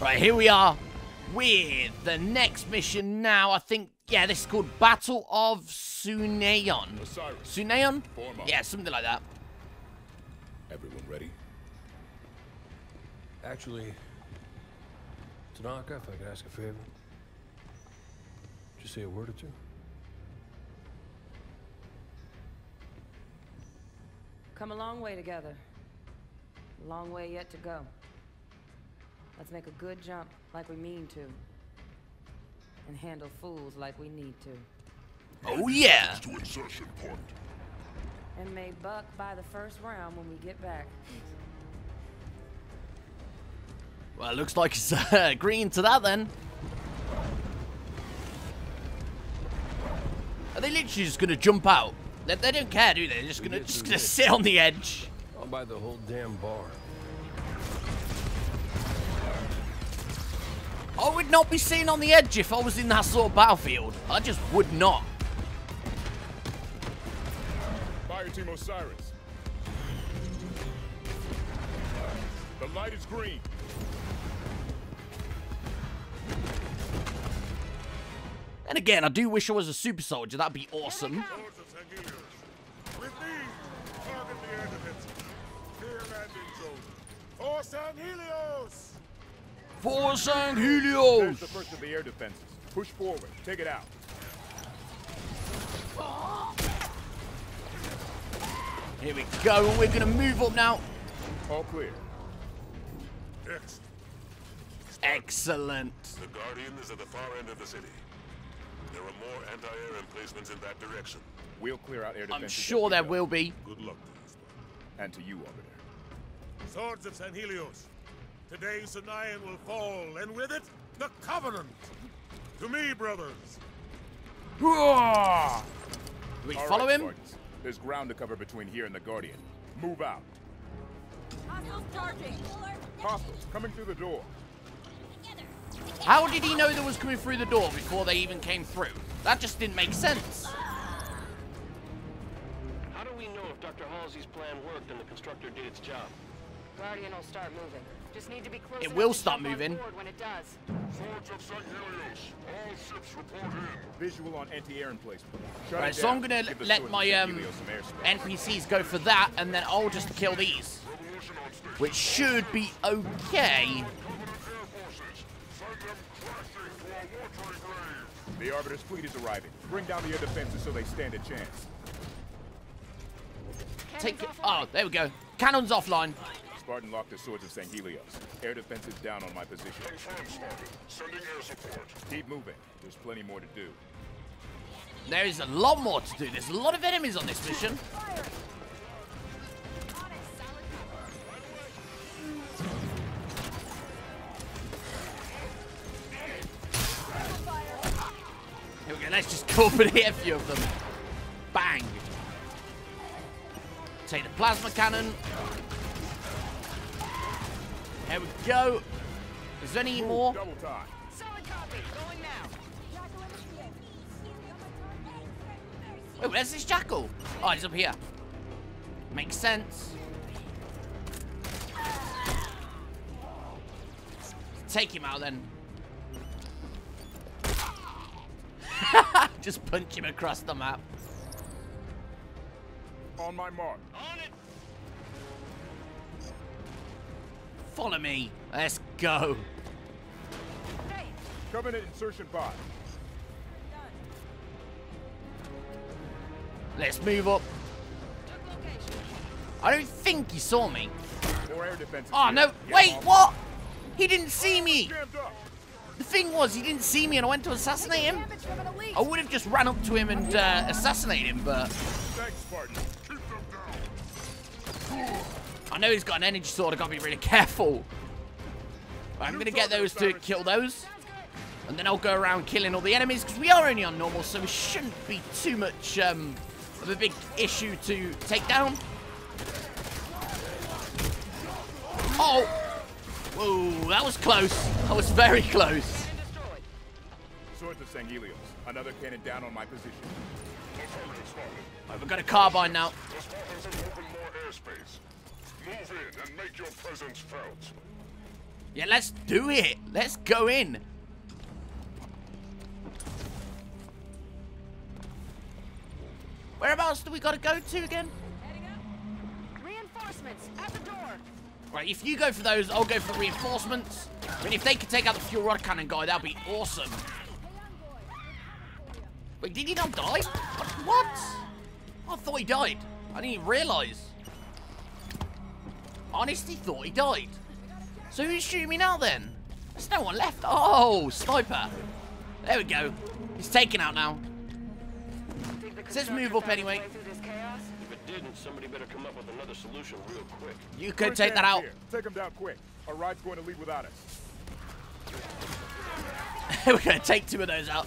Right, here we are with the next mission now. I think, yeah, this is called Battle of Sunaion. Osiris, Sunaion? Yeah, something like that. everyone ready? Actually, Tanaka, if I could ask a favor. Just say a word or two. Come a long way together. A long way yet to go. Let's make a good jump like we mean to. And handle fools like we need to. Oh, yeah. To insertion point. And may Buck by the first round when we get back. Well, it looks like it's uh, agreeing to that then. Are they literally just going to jump out? They, they don't care, do they? They're just going to just going to sit on the edge. I'll buy the whole damn bar. I would not be seen on the edge if I was in that sort of battlefield. I just would not. Fire team Osiris. The light is green. And again, I do wish I was a super soldier. That'd be awesome. Swords of Sanghelios. These, For Sanghelios! There's the first of the air defenses. Push forward. Take it out. Here we go. We're going to move up now. All clear. Next. Excellent. The Guardian is at the far end of the city. There are more anti-air emplacements in that direction. We'll clear out air defenses. I'm sure there will be. Good luck to you, And to you, Arbiter. Swords of Sanghelios. Today Sunaion will fall, and with it, the Covenant. To me, brothers. Do we All follow right, him? Spartans. There's ground to cover between here and the Guardian. Move out. Hostiles coming through the door. How did he know that was coming through the door before they even came through? That just didn't make sense. How do we know if Dr. Halsey's plan worked and the constructor did its job? Guardian will start moving. Just need to be close It will to start moving. when it does. Swords of Sanghelios. All ships report in. Visual on anti-air emplacement. Shut Right, so I'm gonna Give let my um Helios some airspace. NPCs go for that, and then I'll just kill these, Revolution on station. which should be okay. Covenant Air Forces. Send them crashing to our watery grave. The Arbiter's fleet is arriving. Bring down the air defenses so they stand a chance. Take it. Oh, there we go. Cannons offline. Spartan locked the Swords of Sanghelios. Air defenses down on my position. Confirm, Spartan. Sending air support. Keep moving. There's plenty more to do. There is a lot more to do. There's a lot of enemies on this mission. Here we go. Let's just go up and hit a few of them. Bang. Take the plasma cannon. There we go. Is there any more? Double time. Solid copy. Going now. Wait, where's this jackal? Oh, he's up here. Makes sense. Take him out then. Just punch him across the map. On my mark. On it! Follow me. Let's go. Covenant insertion pod. Let's move up. I don't think he saw me. More air defenses. Oh, here. no. Get Wait, on. what? He didn't see me. The thing was, he didn't see me and I went to assassinate him. Damage from an elite. I would have just ran up to him and uh, assassinated him, but I know he's got an energy sword. I've got to be really careful. I'm going to get those to kill those. And then I'll go around killing all the enemies because we are only on normal, so it shouldn't be too much um, of a big issue to take down. Oh! Whoa, that was close. That was very close. Destroyed. Swords of Sanghelios. Another cannon down on my position. Affirmative, Spartan. Right, we've got a carbine now. Move in and make your presence felt. Yeah, let's do it. Let's go in. Whereabouts do we gotta go to again? Reinforcements at the door. Right, if you go for those, I'll go for the reinforcements. I mean, if they could take out the fuel rod cannon guy, that'd be awesome. Wait, did he not die? What? I thought he died. I didn't even realise. Honestly thought he died. So who's shooting me now then? There's no one left. Oh, sniper. There we go. He's taken out now. Let's move up anyway. way through this chaos? If it didn't, somebody better come up with another solution real quick. You could take that out. here. Take him down quick. Our ride's going to leave without us. We're gonna take two of those out.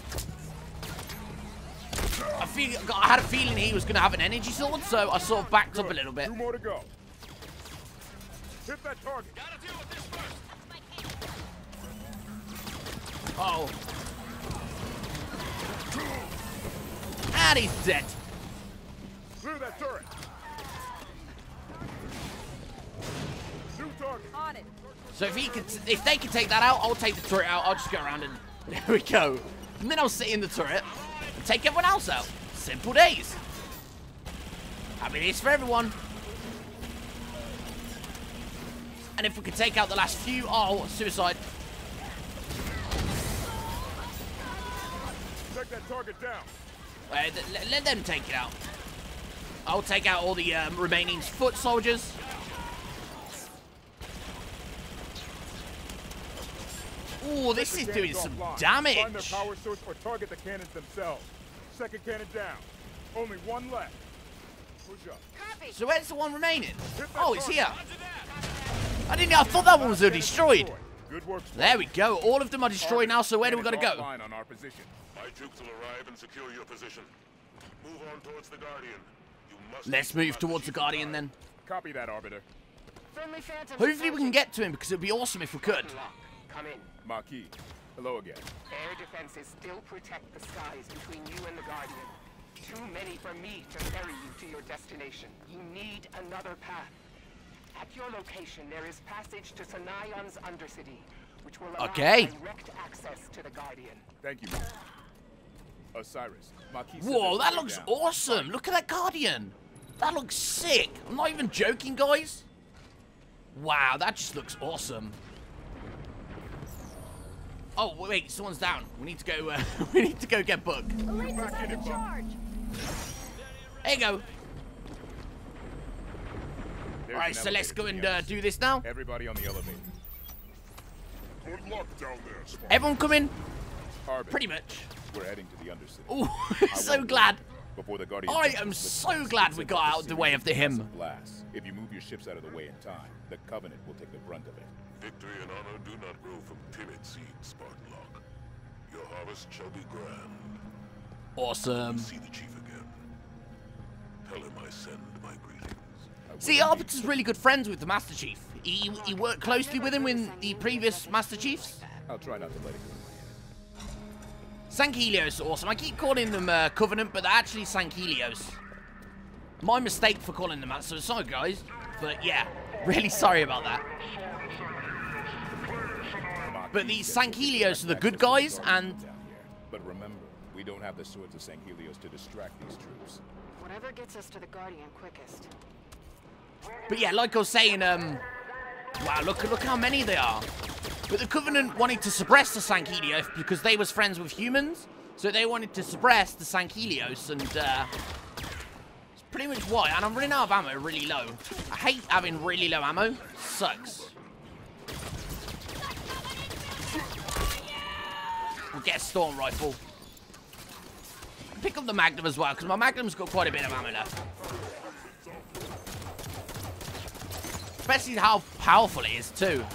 I feel I had a feeling he was gonna have an energy sword, so I sort of backed up a little bit. Two more to go. Hit that target. Oh. And he's dead. Clear that turret. New target. On it. So if he could, if they could take that out, I'll take the turret out. I'll just go around and there we go. And then I'll sit in the turret and take everyone else out. Simple days. Happy days for everyone. And if we could take out the last few, oh, suicide. Take that target down. Uh, th- let, let them take it out. I'll take out all the um, remaining foot soldiers. Ooh, this is doing cannon's some offline. Find their damage. power source or target the cannons themselves. Second cannon down. Only one left. Push up. Copy. So where's the one remaining? Oh, it's target. here. I didn't. I thought that one was Cannon destroyed. Good work. There we go. All of them are destroyed now. So where do we gotta go? on our position. My troops will arrive and secure your position. Move on towards the Guardian. You must Let's move towards the Guardian alive. then. Copy that, Arbiter. Hopefully we can get to him because it would be awesome if we could. Come in. Marquis. Hello again. Air defenses still protect the skies between you and the Guardian. Too many for me to ferry you to your destination. You need another path. At your location, there is passage to Sunaion's Undercity, which will allow Okay. direct access to the Guardian. Thank you, Marquis. Osiris. Marquis. Whoa, that looks down. awesome. Look at that Guardian. That looks sick. I'm not even joking, guys. Wow, that just looks awesome. Oh, wait, someone's down. We need to go, uh, we need to go get Buck. Back in it, Buck. There you go. There's Alright, so let's go and uh, do this now. Everybody on the elevator. Good luck down there, Spartan. Everyone coming? in. Pretty much. We're heading to the Undercity. Ooh, I so glad. Before the Guardian I am so glad we got out of the way of the with him. massive. If you move your ships out of the way in time, the Covenant will take the brunt of it. Victory and honor do not grow from timid seeds, Spartan Locke. Your harvest shall be grand. Awesome. See the chief again. Tell him I send my greetings. See, Arbiter's really good friends with the Master Chief. He, he worked closely with him in the previous Master Chiefs. I'll try not to let it go. Sanghelios are awesome. I keep calling them uh, Covenant, but they're actually Sanghelios. My mistake for calling them that, so sorry guys. But yeah, really sorry about that. But Marquis these said Sanghelios are the good access to the guys, and- But remember, we don't have the swords of Sanghelios to distract these troops. Whatever gets us to the Guardian quickest. But yeah, like I was saying, um, wow, look look how many they are. But the Covenant wanted to suppress the Sanghelios because they was friends with humans, so they wanted to suppress the Sanghelios, and uh, it's pretty much why. And I'm running out of ammo really low. I hate having really low ammo. Sucks. We'll get a storm rifle. Pick up the Magnum as well, because my Magnum's got quite a bit of ammo left. Especially how powerful it is, too.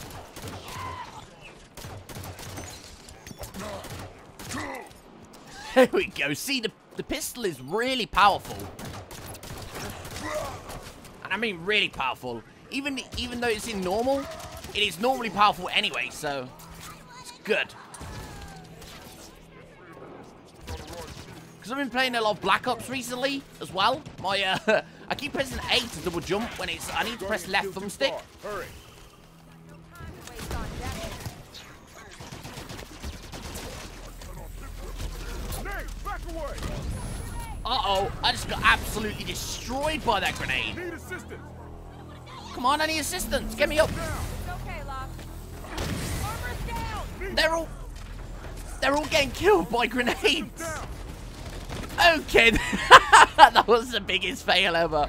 There we go. See, the, the pistol is really powerful. And I mean really powerful. Even, even though it's in normal, it is normally powerful anyway, so it's good. Because I've been playing a lot of Black Ops recently as well. My, uh, I keep pressing A to double jump when it's... I need to press left thumbstick. Hurry. Uh-oh, I just got absolutely destroyed by that grenade. Come on, I need assistance. Get me up. They're all... They're all getting killed by grenades. Okay. that was the biggest fail ever.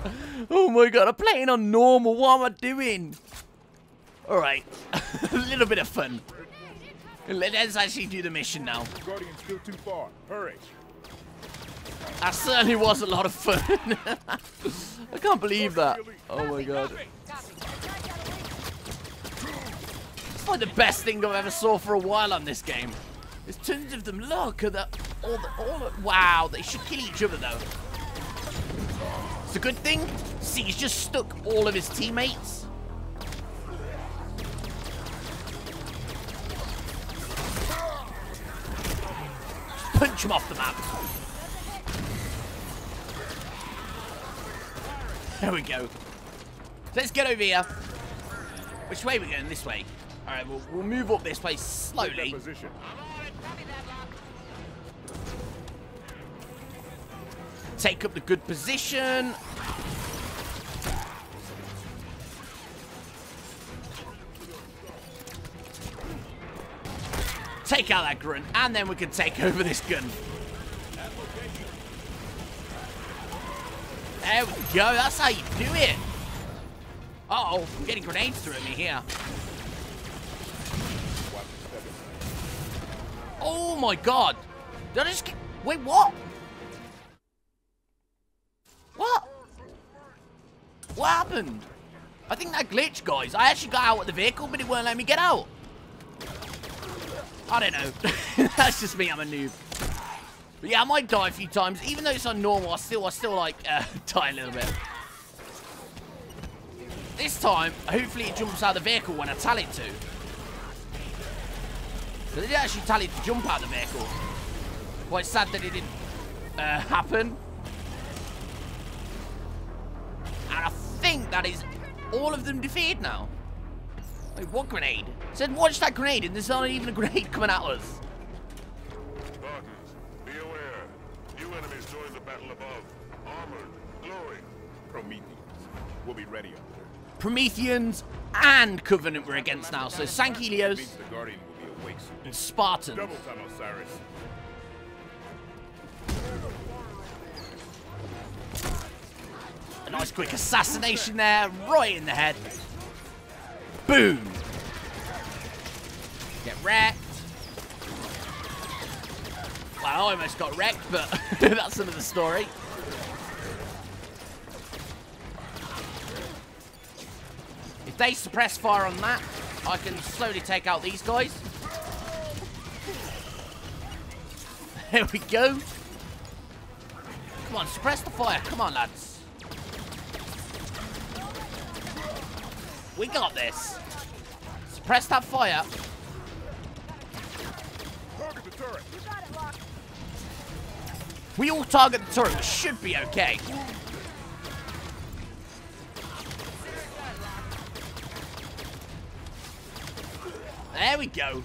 Oh my god, I'm playing on normal. What am I doing? Alright. A little bit of fun. Let's actually do the mission now. Guardian's still too far. Hurry. That certainly was a lot of fun. I can't believe that. Oh my god. It's like the best thing I've ever saw for a while on this game. There's tons of them. Look at that. All the, all the, wow, they should kill each other though. A good thing. See, he's just stuck all of his teammates. Punch him off the map. There we go. Let's get over here. Which way are we going? This way. All right, we'll, we'll move up this way slowly. Take up the good position. Take out that grunt, and then we can take over this gun. There we go, that's how you do it. Uh-oh, I'm getting grenades through at me here. Oh my god. Did I just get... Wait? What? Happened? I think that glitched, guys. I actually got out of the vehicle, but it won't let me get out. I don't know. That's just me. I'm a noob. But yeah, I might die a few times. Even though it's on normal, I still, I still like, uh, die a little bit. This time, hopefully it jumps out of the vehicle when I tell it to. But it actually tell it to jump out of the vehicle. Quite sad that it didn't uh, happen. Think that is all of them defeated now. Wait, what grenade? Said watch that grenade and there's not even a grenade coming at us. Spartans, be aware. New enemies join the battle above. Armored, glowing. Prometheus. We'll be ready up there. Prometheans and Covenant we're against now. So Means Sanghelios the Guardian will be awake soon. and Spartans. Double time, Osiris. A nice quick assassination there, right in the head. Boom. Get wrecked. Well, I almost got wrecked, but that's another story. If they suppress fire on that, I can slowly take out these guys. There we go. Come on, suppress the fire. Come on, lads. We got this. Suppress that fire. Target the turret. We all target the turret. We should be okay. There we go.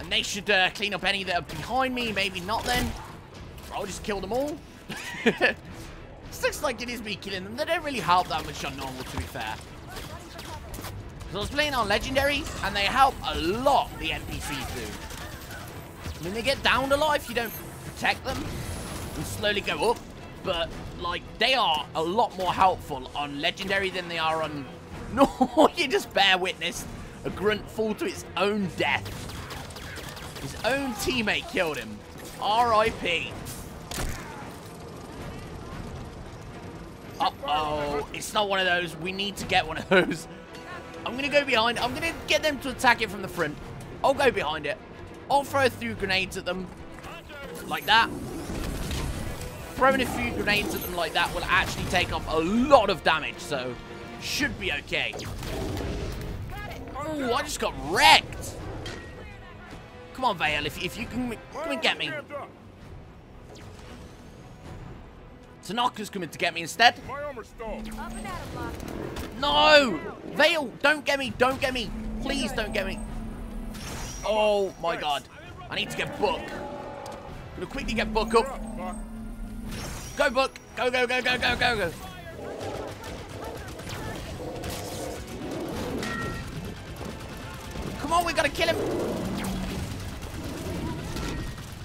And they should uh, clean up any that are behind me. Maybe not then. I'll just kill them all. looks like it is me killing them. They don't really help that much on normal, to be fair. Because I was playing on Legendary, and they help a lot, the NPCs do. I mean, they get downed a lot if you don't protect them and slowly go up. But, like, they are a lot more helpful on Legendary than they are on normal. you just bear witness a grunt fall to its own death. His own teammate killed him. R.I.P. Uh-oh. It's not one of those. We need to get one of those. I'm going to go behind. I'm going to get them to attack it from the front. I'll go behind it. I'll throw a few grenades at them. Like that. Throwing a few grenades at them like that will actually take off a lot of damage. So, should be okay. Oh, I just got wrecked. Come on, Vale. If, if you can come and get me. Tanaka's coming to get me instead. My armor's. Up and at 'em, Locke. No! Vale, don't get me, don't get me. Please don't get me. Oh my god. I need to get Buck. Gonna quickly get Buck up. Up, Buck. Go, Buck. Go, go, go, go, go, go, go. Come on, we gotta kill him.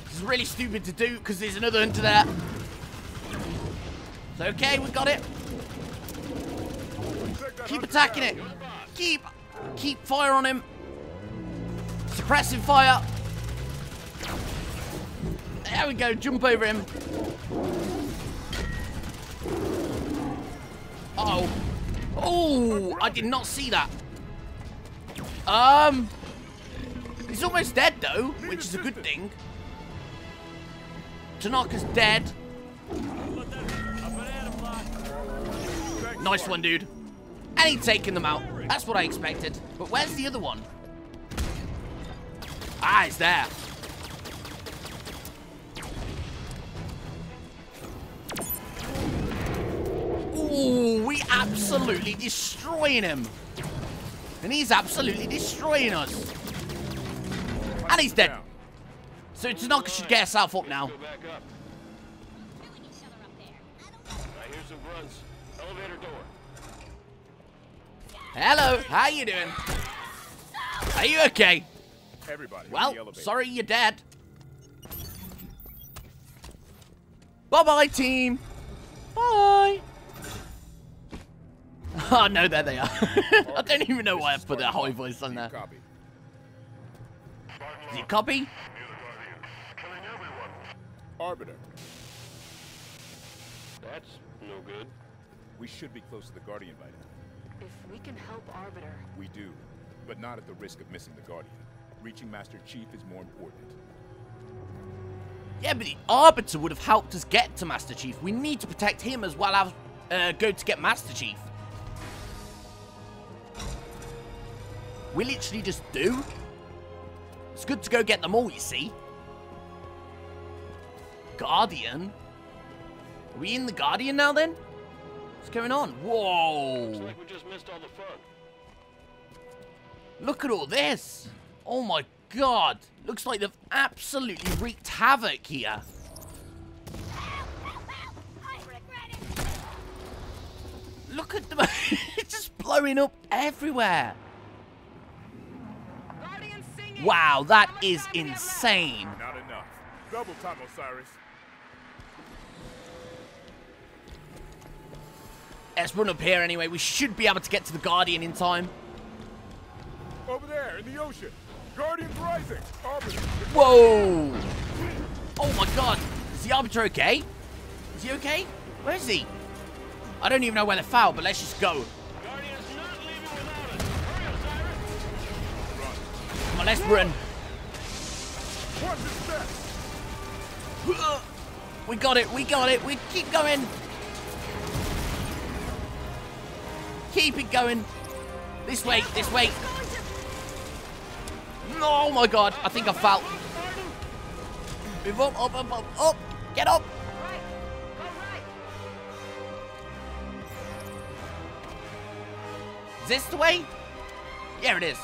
This is really stupid to do because there's another hunter there. It's okay, we got it. Keep attacking it. Keep, keep fire on him. Suppressing fire. There we go, jump over him. Uh oh. Oh, I did not see that. Um, he's almost dead though, which is a good thing. Tanaka's dead. Nice one, dude. And he's taking them out. That's what I expected. But where's the other one? Ah, he's there. Ooh, we absolutely destroying him. And he's absolutely destroying us. And he's dead. So Tanaka should get herself up now. Go back. I hear some grunts. Elevator door. Hello, how you doing? Are you okay? Everybody, Well, sorry you're dead. Bye-bye, team. Bye. Oh, no, there they are. I don't even know why I put that high voice on there. Copy. Is it copy? Near the Guardians. Killing everyone. Arbiter, That's no good. We should be close to the Guardian by now. If we can help Arbiter, We do, but not at the risk of missing the Guardian. Reaching Master Chief is more important. Yeah, but the Arbiter would have helped us get to Master Chief. We need to protect him as well as uh, go to get Master Chief. We literally just do. It's good to go get them all, you see. Guardian? Are we in the Guardian now, then? What's going on? Looks Whoa! like we just missed all the fun. Look at all this! Oh my god! Looks like they've absolutely wreaked havoc here. Look at them! it's just blowing up everywhere. Wow, that is insane. Not enough. Double time, Osiris. Let's run up here anyway. We should be able to get to the Guardian in time. Over there, in the ocean. Guardians rising. Arbiter. Whoa! Oh my god. Is the Arbiter okay? Is he okay? Where is he? I don't even know where they fell, but let's just go. Guardian's not leaving without us. Hurry, Osiris. Come on, let's run. Watch his step. We got it, we got it. We keep going. Keep it going. This way, this way. Oh my god, I think I fell. Move up, up, up, up, up. Get up. Is this the way? Yeah, it is.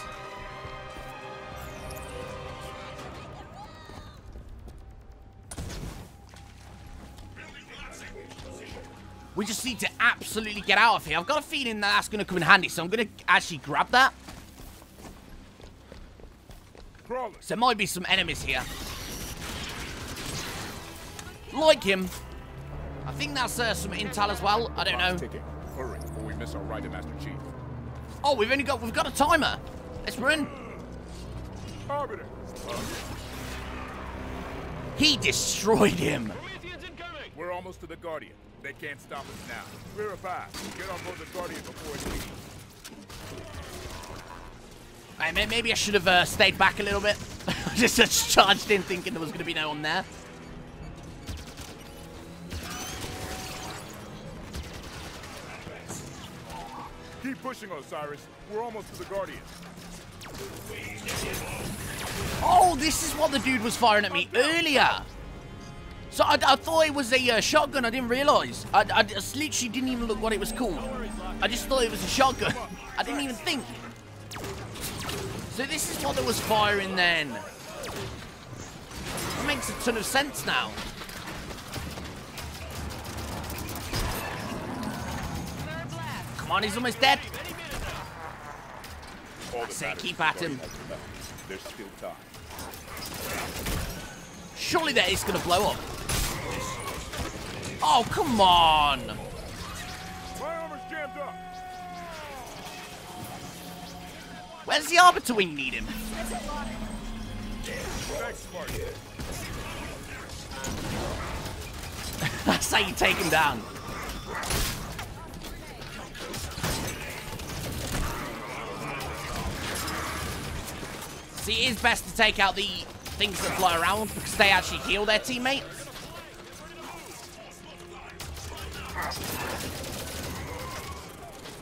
We just need to absolutely get out of here. I've got a feeling that that's going to come in handy, so I'm going to actually grab that. Crawlers. So there might be some enemies here. Like him. I think that's uh, some intel as well. I don't know. Hurry, before we miss our ride Master Chief. Oh, we've only got we've got a timer. Let's run. Arbiter. He destroyed him. We're almost to the Guardian. They can't stop us now. Clear a path. Get on board the Guardian before it leaves. Maybe I should have uh, stayed back a little bit. just, just charged in thinking there was going to be no one there. Keep pushing, Osiris. We're almost to the Guardian. Oh, this is what the dude was firing at me earlier. So I, I, thought it was a uh, shotgun. I didn't realise. I, I, I literally didn't even look what it was called. I just thought it was a shotgun. I didn't even think. So this is what there was firing then. That makes a ton of sense now. Come on, he's almost dead. I say keep at him. There's still time. Surely that is going to blow up. Oh, come on. My armor's jammed up. Where's the Arbiter you need him? That's how you take him down. See, it is best to take out the things that fly around because they actually heal their teammates.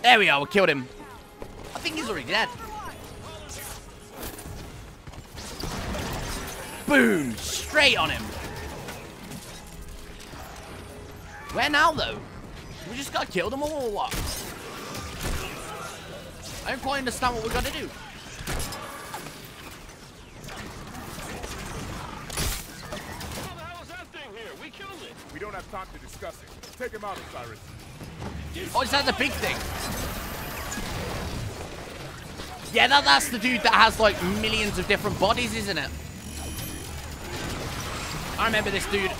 There we are, we killed him. I think he's already dead. Boom! Straight on him. Where now, though? We just gotta kill them all or what? I don't quite understand what we gotta do. How the hell is that thing here? We killed it. We don't have time to discuss it. Take him out, Osiris. Oh, is that the big thing? Yeah, that, that's the dude that has like millions of different bodies, isn't it? I remember this dude.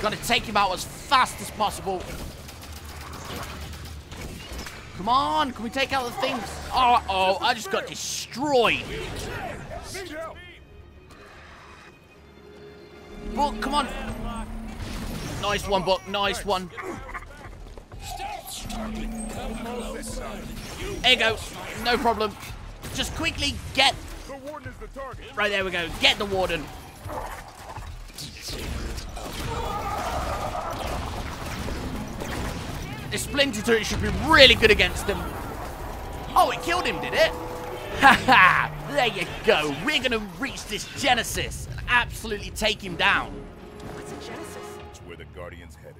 Gotta take him out as fast as possible. Come on, can we take out the things? Oh, oh, I just got destroyed. Buck, come on. Nice one, Buck. Nice one. There you go. No problem. Just quickly get... Right, there we go. Get the Warden. The Splinter Turret should be really good against him. Oh, it killed him, did it? Ha ha! there you go. We're going to reach this Genesis absolutely take him down. What's a Genesis? It's where the Guardian's headed.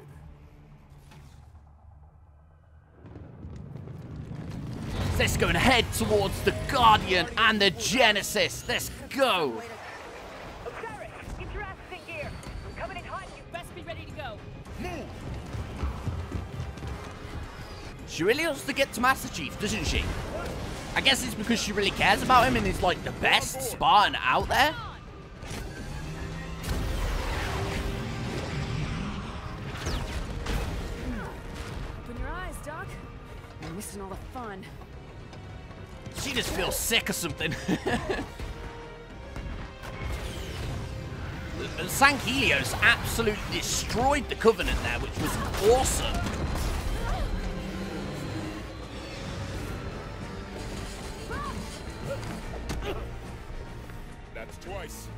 Let's go and head towards the Guardian and the Genesis. Let's go. Osiris, get your asses in gear. I'm coming in hot. You best be ready to go. She really wants to get to Master Chief, doesn't she? I guess it's because she really cares about him and he's like the best Spartan out there. You're all the fun. She just feels sick or something. Sanghelios absolutely destroyed the Covenant there, which was awesome. That's twice.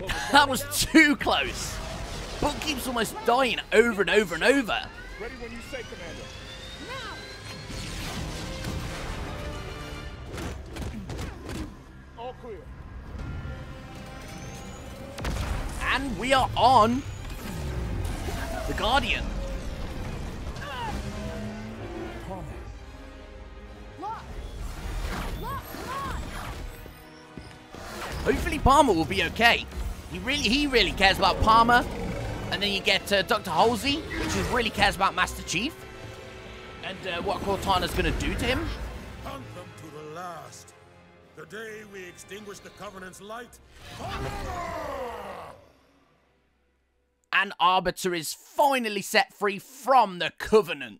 That was too close. Buck keeps almost dying over and over and over. Ready when you say, Commander. All clear. And we are on the Guardian. Hopefully Palmer will be okay. He really, he really cares about Palmer. And then you get uh, Dr. Halsey, which really cares about Master Chief. And uh, what Cortana's going to do to him. Hunt them to the last. The day we extinguish the Covenant's light. And Arbiter is finally set free from the Covenant.